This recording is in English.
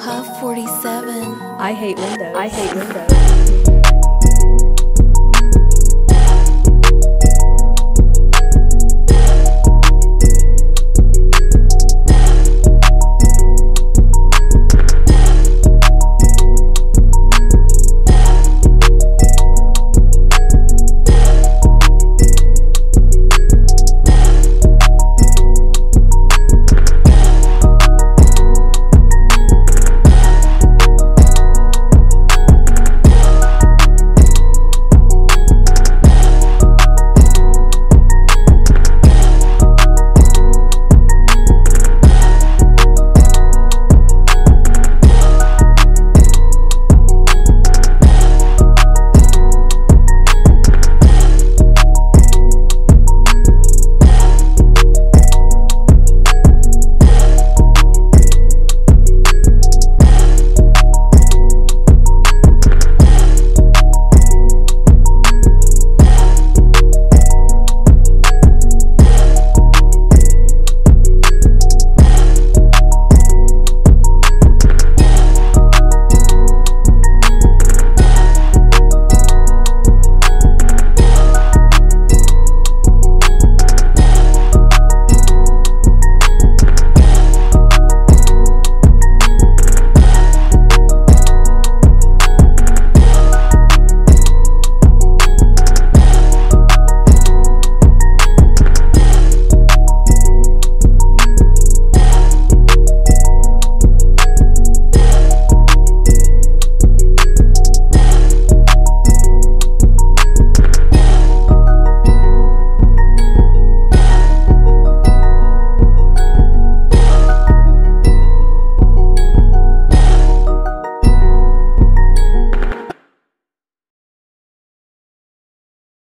Huff 47. I hate windows. I hate windows.